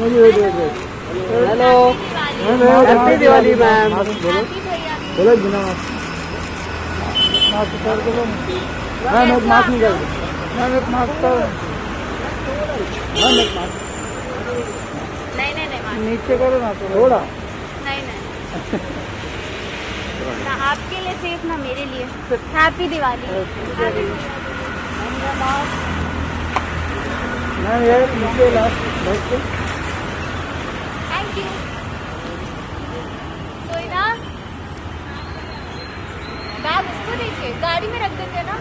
Hello. Happy Diwali ma'am बोलो बिना mask mask उतार मैम एक मास्क निकाल दो। मैम एक मास्क तो मैम एक मास्क। नहीं नहीं नहीं नीचे करो ना थोड़ा। नहीं नहीं। ना आपके लिए सेफ़ ना मेरे लिए। हैप्पी दिवाली मैम ये नीचे लास्ट। बैठ ना? बैग उसको दीजिए गाड़ी में रख देते ना?